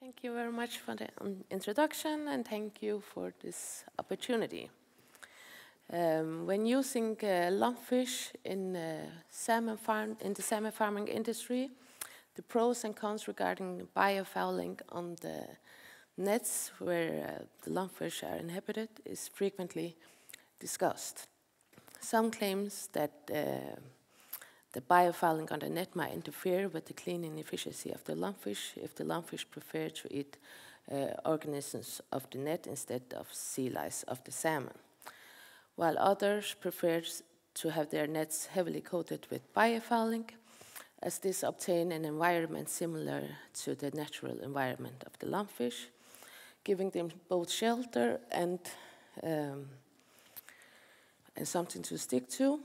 Thank you very much for the um, introduction and thank you for this opportunity. Um, when using uh, lumpfish in, uh, salmon farm, in the salmon farming industry, the pros and cons regarding biofouling on the nets where uh, the lumpfish are inhabited is frequently discussed. Some claims that uh, the biofouling on the net might interfere with the cleaning efficiency of the lumpfish if the lumpfish prefer to eat uh, organisms of the net instead of sea lice of the salmon, while others prefer to have their nets heavily coated with biofouling, as this obtain an environment similar to the natural environment of the lumpfish, giving them both shelter and, um, and something to stick to,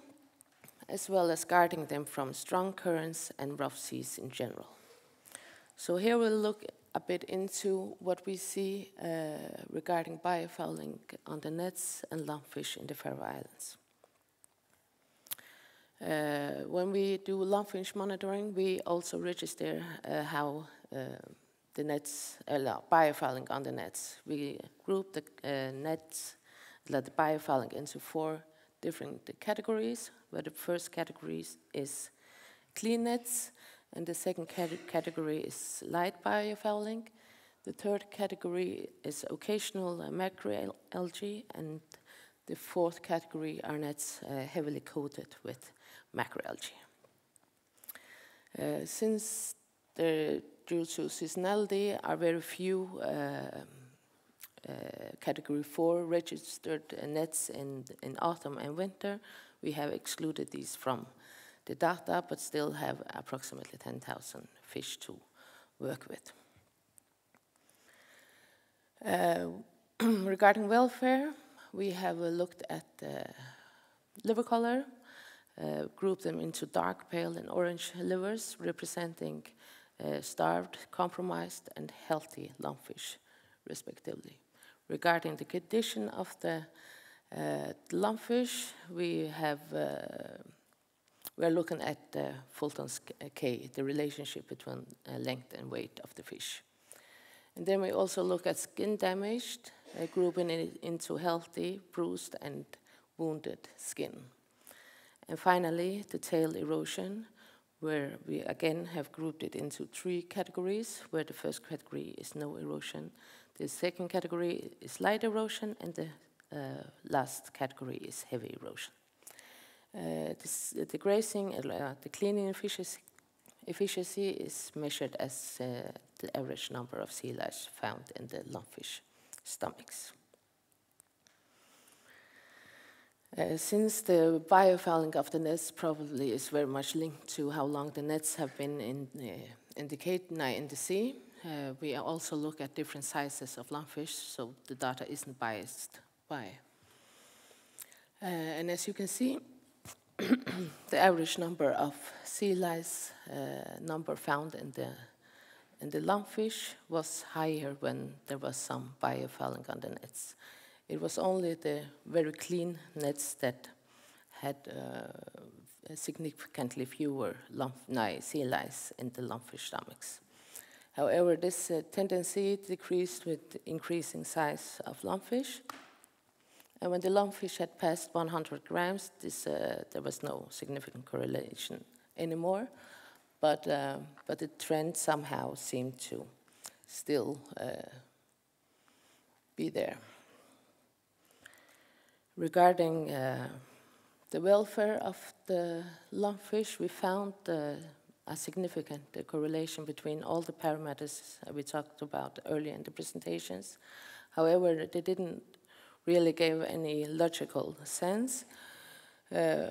as well as guarding them from strong currents and rough seas in general. So here we'll look a bit into what we see uh, regarding biofouling on the nets and lumpfish in the Faroe Islands. Uh, when we do lumpfish monitoring, we also register uh, how uh, the nets, uh, biofouling on the nets. We group the uh, nets, the biofouling into four different categories, where the first category is clean nets, and the second category is light biofouling. The third category is occasional uh, macroalgae, and the fourth category are nets uh, heavily coated with macroalgae. Uh, since the, due to seasonality are very few uh, uh, category 4 registered nets in, in autumn and winter. We have excluded these from the data, but still have approximately 10,000 fish to work with. Uh, regarding welfare, we have uh, looked at uh, liver color, uh, grouped them into dark, pale, and orange livers, representing uh, starved, compromised, and healthy lumpfish, respectively. Regarding the condition of the uh, lumpfish, we have uh, we are looking at the Fulton's K, the relationship between uh, length and weight of the fish. And then we also look at skin damaged, uh, grouping it into healthy, bruised, and wounded skin. And finally, the tail erosion, where we again have grouped it into three categories, where the first category is no erosion, the second category is light erosion, and the uh, last category is heavy erosion. Uh, this, the grazing, uh, the cleaning efficiency, efficiency, is measured as uh, the average number of sea lice found in the lumpfish stomachs. Uh, since the biofouling of the nets probably is very much linked to how long the nets have been in, uh, in, the, in the sea, uh, we also look at different sizes of lumpfish, so the data isn't biased by. Uh, and as you can see, the average number of sea lice uh, number found in the in the lumpfish was higher when there was some biofouling on the nets. It was only the very clean nets that had uh, significantly fewer lump, sea lice in the lumpfish stomachs. However, this uh, tendency decreased with increasing size of lumpfish. And when the lumpfish had passed 100 grams, this, uh, there was no significant correlation anymore. But, uh, but the trend somehow seemed to still uh, be there. Regarding uh, the welfare of the lumpfish, we found a significant uh, correlation between all the parameters we talked about earlier in the presentations. However, they didn't really gave any logical sense, uh,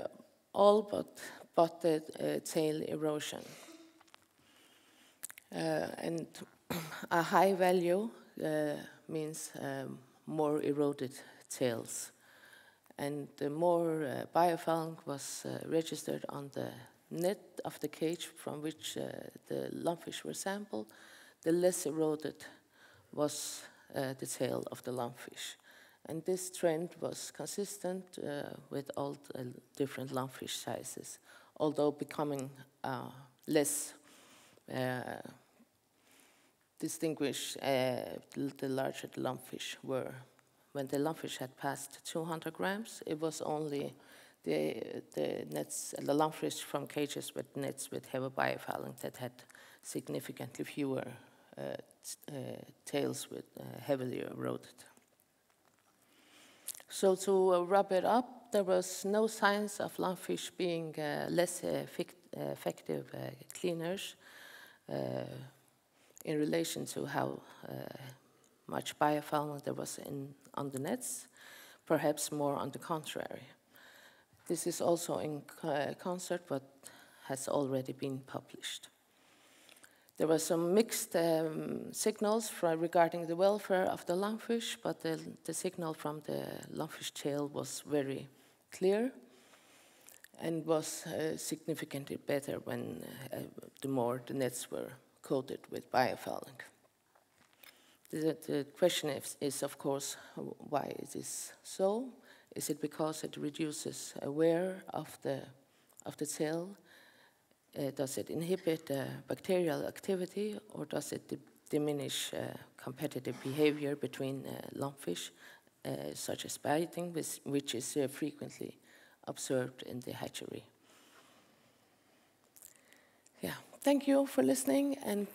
all but, but the uh, tail erosion. Uh, and a high value uh, means um, more eroded tails. And the more uh, was registered on the net of the cage from which uh, the lumpfish were sampled, the less eroded was uh, the tail of the lumpfish. And this trend was consistent uh, with all the different lumpfish sizes, although becoming uh, less uh, distinguish uh, the larger the lumpfish were. When the lumpfish had passed 200 grams, it was only the, the nets, the lumpfish from cages with nets with heavy biofouling that had significantly fewer uh, uh, tails with heavily eroded. So to uh, wrap it up, there was no signs of lumpfish being uh, less effective cleaners in relation to how much biofouling there was in, on the nets, perhaps more on the contrary. This is also in uh, concert what has already been published. There were some mixed um, signals regarding the welfare of the lumpfish, but the, the signal from the lumpfish tail was very clear and was uh, significantly better when uh, the more the nets were coated with biofouling. The, the question is, is, of course, why is this so? Is it because it reduces wear of the, of the cell? Uh, does it inhibit uh, bacterial activity or does it diminish uh, competitive behavior between lumpfish, uh, such as biting, which, which is frequently observed in the hatchery? Yeah, thank you for listening and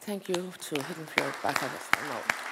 thank you to Hidden Bakkavest